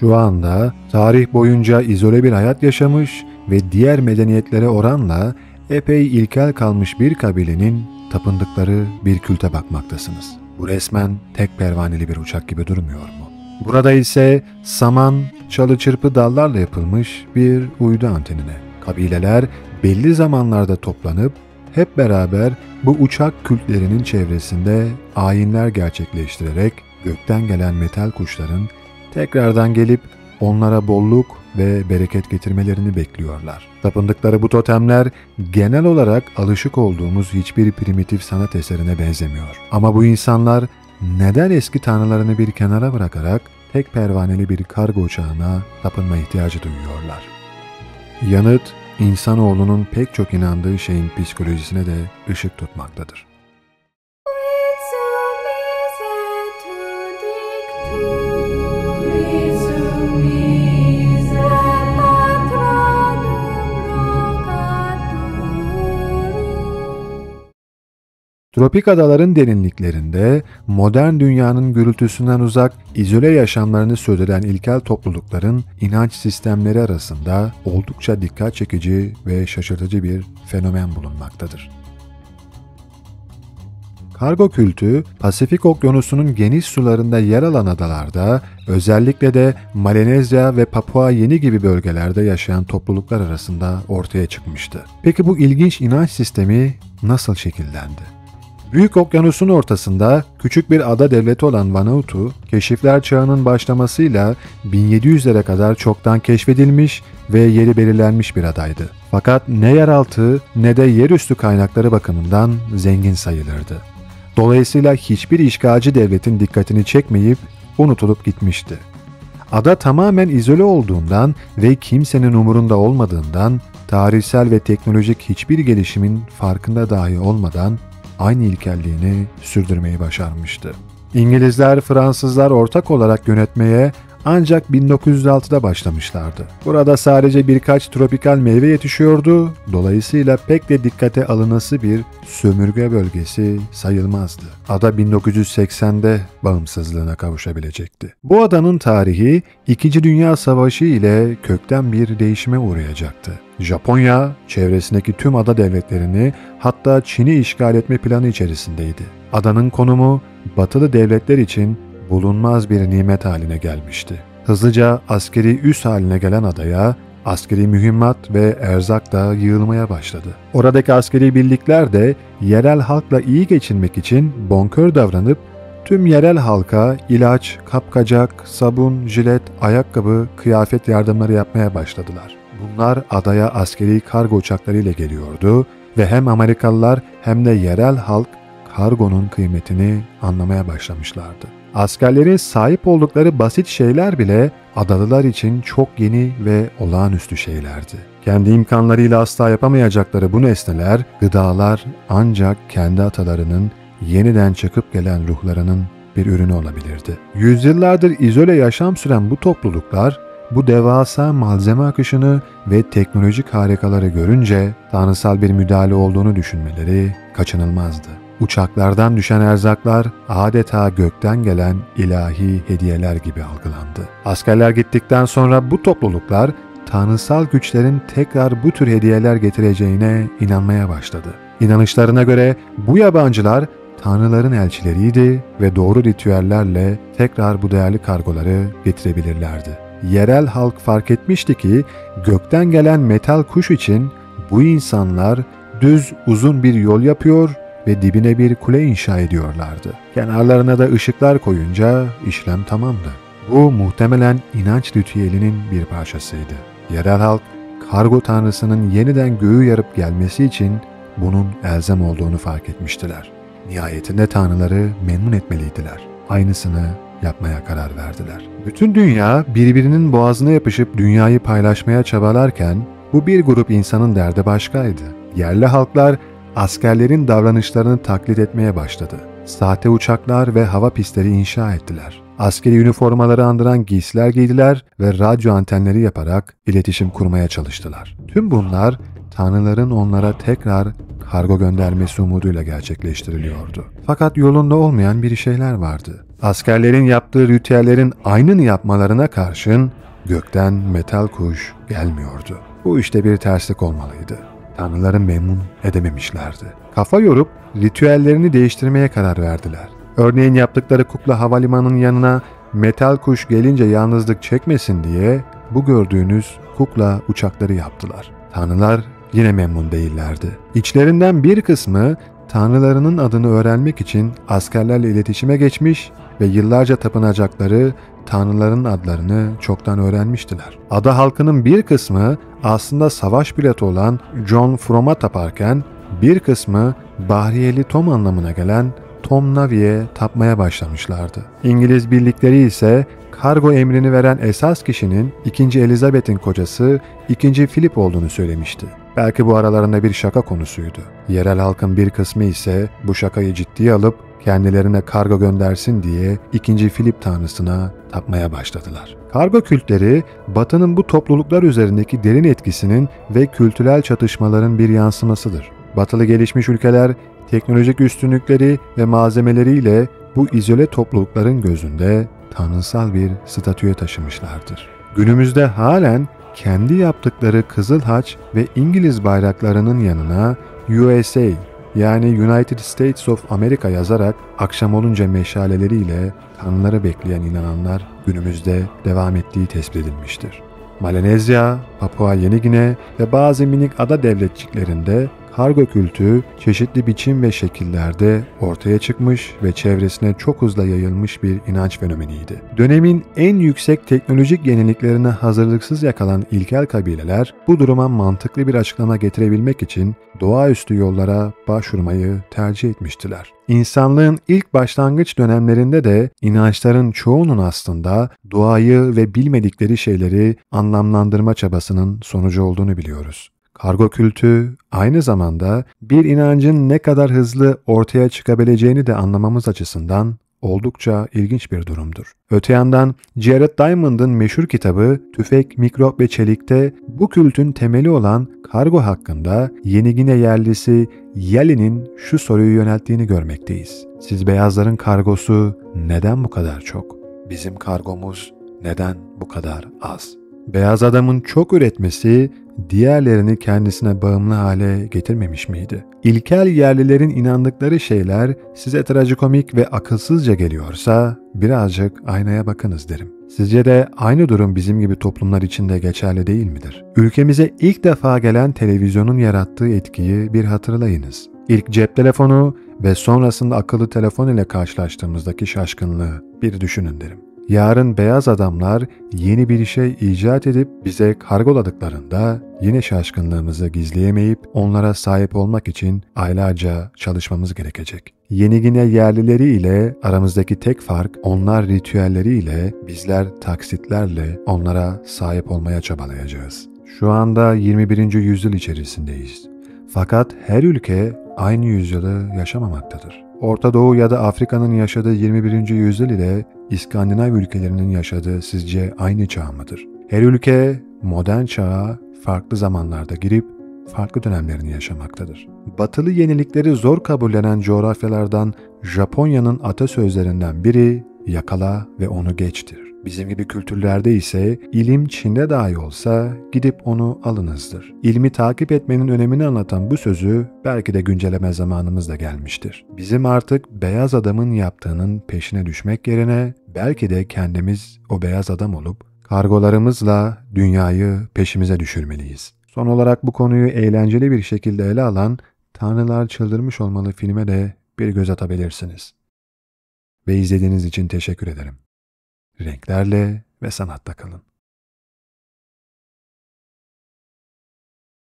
Şu anda tarih boyunca izole bir hayat yaşamış ve diğer medeniyetlere oranla epey ilkel kalmış bir kabilenin tapındıkları bir külte bakmaktasınız. Bu resmen tek pervaneli bir uçak gibi durmuyor mu? Burada ise saman, çalı çırpı dallarla yapılmış bir uydu antenine. Kabileler belli zamanlarda toplanıp hep beraber bu uçak kültlerinin çevresinde ayinler gerçekleştirerek gökten gelen metal kuşların tekrardan gelip onlara bolluk ve bereket getirmelerini bekliyorlar. Tapındıkları bu totemler genel olarak alışık olduğumuz hiçbir primitif sanat eserine benzemiyor. Ama bu insanlar neden eski tanrılarını bir kenara bırakarak tek pervaneli bir kargo uçağına tapınma ihtiyacı duyuyorlar? Yanıt, insanoğlunun pek çok inandığı şeyin psikolojisine de ışık tutmaktadır. Tropik adaların derinliklerinde modern dünyanın gürültüsünden uzak, izole yaşamlarını sürdüren ilkel toplulukların inanç sistemleri arasında oldukça dikkat çekici ve şaşırtıcı bir fenomen bulunmaktadır. Kargo kültü, Pasifik Okyanusu'nun geniş sularında yer alan adalarda, özellikle de Malenezya ve Papua Yeni gibi bölgelerde yaşayan topluluklar arasında ortaya çıkmıştı. Peki bu ilginç inanç sistemi nasıl şekillendi? Büyük okyanusun ortasında küçük bir ada devleti olan Vanuatu, keşifler çağının başlamasıyla 1700'lere kadar çoktan keşfedilmiş ve yeri belirlenmiş bir adaydı. Fakat ne yeraltı ne de yerüstü kaynakları bakımından zengin sayılırdı. Dolayısıyla hiçbir işgalci devletin dikkatini çekmeyip unutulup gitmişti. Ada tamamen izole olduğundan ve kimsenin umurunda olmadığından tarihsel ve teknolojik hiçbir gelişimin farkında dahi olmadan aynı ilkelliğini sürdürmeyi başarmıştı. İngilizler, Fransızlar ortak olarak yönetmeye ancak 1906'da başlamışlardı. Burada sadece birkaç tropikal meyve yetişiyordu, dolayısıyla pek de dikkate alınası bir sömürge bölgesi sayılmazdı. Ada 1980'de bağımsızlığına kavuşabilecekti. Bu adanın tarihi 2. Dünya Savaşı ile kökten bir değişime uğrayacaktı. Japonya, çevresindeki tüm ada devletlerini hatta Çin'i işgal etme planı içerisindeydi. Adanın konumu batılı devletler için bulunmaz bir nimet haline gelmişti. Hızlıca askeri üs haline gelen adaya askeri mühimmat ve erzak da yığılmaya başladı. Oradaki askeri birlikler de yerel halkla iyi geçinmek için bonkör davranıp tüm yerel halka ilaç, kapkacak, sabun, jilet, ayakkabı, kıyafet yardımları yapmaya başladılar. Bunlar adaya askeri kargo uçaklarıyla geliyordu ve hem Amerikalılar hem de yerel halk kargonun kıymetini anlamaya başlamışlardı. Askerlerin sahip oldukları basit şeyler bile adalılar için çok yeni ve olağanüstü şeylerdi. Kendi imkanlarıyla asla yapamayacakları bu nesneler, gıdalar ancak kendi atalarının yeniden çıkıp gelen ruhlarının bir ürünü olabilirdi. Yüzyıllardır izole yaşam süren bu topluluklar bu devasa malzeme akışını ve teknolojik harikaları görünce tanrısal bir müdahale olduğunu düşünmeleri kaçınılmazdı. Uçaklardan düşen erzaklar adeta gökten gelen ilahi hediyeler gibi algılandı. Askerler gittikten sonra bu topluluklar tanrısal güçlerin tekrar bu tür hediyeler getireceğine inanmaya başladı. İnanışlarına göre bu yabancılar tanrıların elçileriydi ve doğru ritüellerle tekrar bu değerli kargoları getirebilirlerdi. Yerel halk fark etmişti ki gökten gelen metal kuş için bu insanlar düz uzun bir yol yapıyor ve dibine bir kule inşa ediyorlardı. Kenarlarına da ışıklar koyunca işlem tamamdı. Bu muhtemelen inanç ritüelinin bir parçasıydı. Yerel halk kargo tanrısının yeniden göğü yarıp gelmesi için bunun elzem olduğunu fark etmiştiler. Nihayetinde tanrıları memnun etmeliydiler. Aynısını yapmaya karar verdiler. Bütün dünya birbirinin boğazına yapışıp dünyayı paylaşmaya çabalarken bu bir grup insanın derdi başkaydı. Yerli halklar askerlerin davranışlarını taklit etmeye başladı. Sahte uçaklar ve hava pistleri inşa ettiler. Askeri üniformaları andıran giysiler giydiler ve radyo antenleri yaparak iletişim kurmaya çalıştılar. Tüm bunlar tanrıların onlara tekrar kargo göndermesi umuduyla gerçekleştiriliyordu. Fakat yolunda olmayan bir şeyler vardı. Askerlerin yaptığı ritüellerin aynını yapmalarına karşın gökten metal kuş gelmiyordu. Bu işte bir terslik olmalıydı. Tanrıları memnun edememişlerdi. Kafa yorup ritüellerini değiştirmeye karar verdiler. Örneğin yaptıkları kukla havalimanının yanına metal kuş gelince yalnızlık çekmesin diye bu gördüğünüz kukla uçakları yaptılar. Tanrılar yine memnun değillerdi. İçlerinden bir kısmı tanrılarının adını öğrenmek için askerlerle iletişime geçmiş ve yıllarca tapınacakları tanrıların adlarını çoktan öğrenmiştiler. Ada halkının bir kısmı aslında savaş pilotu olan John Fromm'a taparken bir kısmı Bahriyeli Tom anlamına gelen Tom Navi'ye tapmaya başlamışlardı. İngiliz birlikleri ise kargo emrini veren esas kişinin 2. Elizabeth'in kocası 2. Philip olduğunu söylemişti. Belki bu aralarında bir şaka konusuydu. Yerel halkın bir kısmı ise bu şakayı ciddiye alıp kendilerine kargo göndersin diye 2. Philip tanrısına tapmaya başladılar. Kargo kültleri Batı'nın bu topluluklar üzerindeki derin etkisinin ve kültürel çatışmaların bir yansımasıdır. Batılı gelişmiş ülkeler teknolojik üstünlükleri ve malzemeleriyle bu izole toplulukların gözünde tanrısal bir statüye taşımışlardır. Günümüzde halen kendi yaptıkları Kızıl Haç ve İngiliz bayraklarının yanına USA yani United States of America yazarak akşam olunca meşaleleriyle tanrıları bekleyen inananlar günümüzde devam ettiği tespit edilmiştir. Malenezya, Papua Yeni Gine ve bazı minik ada devletçiklerinde kargo kültü çeşitli biçim ve şekillerde ortaya çıkmış ve çevresine çok hızla yayılmış bir inanç fenomeniydi. Dönemin en yüksek teknolojik yeniliklerine hazırlıksız yakalan ilkel kabileler bu duruma mantıklı bir açıklama getirebilmek için doğaüstü yollara başvurmayı tercih etmiştiler. İnsanlığın ilk başlangıç dönemlerinde de inançların çoğunun aslında doğayı ve bilmedikleri şeyleri anlamlandırma çabasının sonucu olduğunu biliyoruz. Kargo kültü aynı zamanda bir inancın ne kadar hızlı ortaya çıkabileceğini de anlamamız açısından oldukça ilginç bir durumdur. Öte yandan Jared Diamond'ın meşhur kitabı Tüfek, Mikrop ve Çelik'te bu kültün temeli olan kargo hakkında Yeni Gine yerlisi Yali'nin şu soruyu yönelttiğini görmekteyiz. Siz beyazların kargosu neden bu kadar çok? Bizim kargomuz neden bu kadar az? Beyaz adamın çok üretmesi diğerlerini kendisine bağımlı hale getirmemiş miydi? İlkel yerlilerin inandıkları şeyler size trajikomik ve akılsızca geliyorsa birazcık aynaya bakınız derim. Sizce de aynı durum bizim gibi toplumlar için de geçerli değil midir? Ülkemize ilk defa gelen televizyonun yarattığı etkiyi bir hatırlayınız. İlk cep telefonu ve sonrasında akıllı telefon ile karşılaştığımızdaki şaşkınlığı bir düşünün derim. Yarın beyaz adamlar yeni bir şey icat edip bize kargoladıklarında yine şaşkınlığımızı gizleyemeyip onlara sahip olmak için aylarca çalışmamız gerekecek. Yeni Gine yerlileri ile aramızdaki tek fark onlar ritüelleriyle bizler taksitlerle onlara sahip olmaya çabalayacağız. Şu anda 21. yüzyıl içerisindeyiz. Fakat her ülke aynı yüzyılı yaşamamaktadır. Orta Doğu ya da Afrika'nın yaşadığı 21. yüzyıl ile İskandinav ülkelerinin yaşadığı sizce aynı çağ mıdır? Her ülke modern çağa farklı zamanlarda girip farklı dönemlerini yaşamaktadır. Batılı yenilikleri zor kabullenen coğrafyalardan Japonya'nın atasözlerinden biri yakala ve onu geçtir. Bizim gibi kültürlerde ise ilim Çin'de dahi olsa gidip onu alınızdır. İlmi takip etmenin önemini anlatan bu sözü belki de güncelleme zamanımız da gelmiştir. Bizim artık beyaz adamın yaptığının peşine düşmek yerine belki de kendimiz o beyaz adam olup kargolarımızla dünyayı peşimize düşürmeliyiz. Son olarak bu konuyu eğlenceli bir şekilde ele alan Tanrılar Çıldırmış Olmalı filme de bir göz atabilirsiniz. Ve izlediğiniz için teşekkür ederim renklerle ve sanatta kalın.